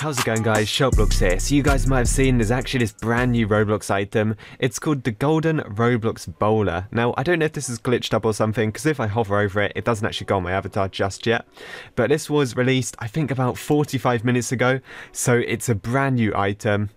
How's it going guys, SharkBlox here. So you guys might have seen there's actually this brand new Roblox item. It's called the Golden Roblox Bowler. Now I don't know if this is glitched up or something because if I hover over it, it doesn't actually go on my avatar just yet. But this was released I think about 45 minutes ago. So it's a brand new item.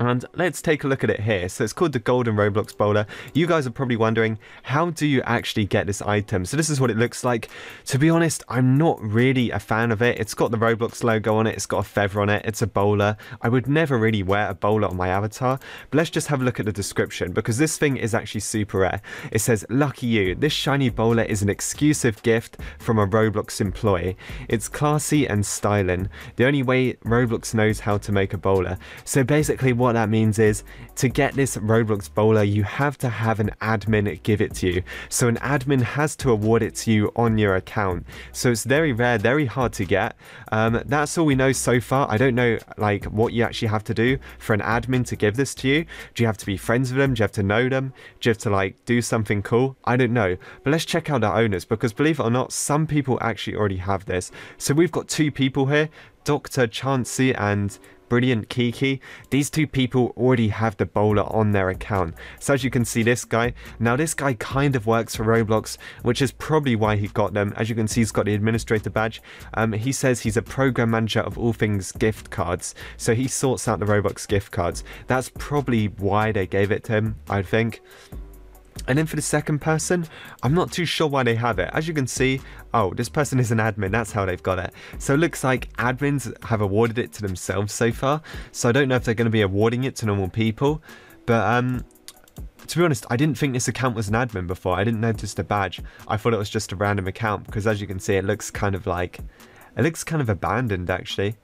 And let's take a look at it here. So it's called the Golden Roblox Bowler. You guys are probably wondering, how do you actually get this item? So this is what it looks like. To be honest, I'm not really a fan of it. It's got the Roblox logo on it. It's got a feather on it. It's a bowler. I would never really wear a bowler on my avatar. But let's just have a look at the description because this thing is actually super rare. It says, lucky you, this shiny bowler is an exclusive gift from a Roblox employee. It's classy and styling. The only way Roblox knows how to make a bowler. So basically what what that means is to get this Roblox bowler, you have to have an admin give it to you. So an admin has to award it to you on your account. So it's very rare, very hard to get. Um, that's all we know so far. I don't know like what you actually have to do for an admin to give this to you. Do you have to be friends with them? Do you have to know them? Do you have to like do something cool? I don't know. But let's check out our owners because believe it or not, some people actually already have this. So we've got two people here, Dr. Chansey and Brilliant Kiki, these two people already have the bowler on their account. So as you can see this guy, now this guy kind of works for Roblox, which is probably why he got them. As you can see, he's got the administrator badge. Um, he says he's a program manager of all things gift cards. So he sorts out the Roblox gift cards. That's probably why they gave it to him, I think. And then for the second person, I'm not too sure why they have it. As you can see, oh, this person is an admin. That's how they've got it. So it looks like admins have awarded it to themselves so far. So I don't know if they're going to be awarding it to normal people. But um, to be honest, I didn't think this account was an admin before. I didn't notice the badge. I thought it was just a random account because as you can see, it looks kind of like, it looks kind of abandoned actually.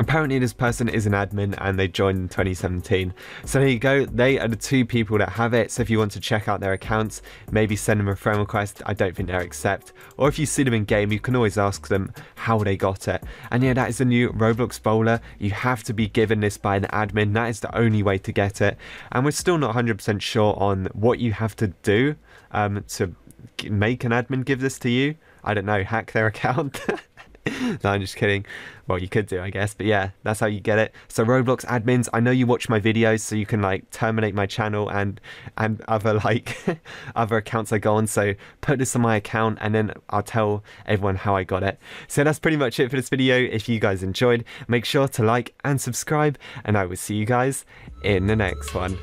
Apparently this person is an admin and they joined in 2017. So there you go, they are the two people that have it. So if you want to check out their accounts, maybe send them a friend request. I don't think they'll accept. Or if you see them in game, you can always ask them how they got it. And yeah, that is the new Roblox Bowler. You have to be given this by an admin. That is the only way to get it. And we're still not 100% sure on what you have to do um, to make an admin give this to you. I don't know, hack their account. no, I'm just kidding. Well, you could do, I guess, but yeah, that's how you get it. So Roblox admins, I know you watch my videos, so you can like terminate my channel and and other like other accounts I go on. So put this on my account, and then I'll tell everyone how I got it. So that's pretty much it for this video. If you guys enjoyed, make sure to like and subscribe, and I will see you guys in the next one.